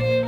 you.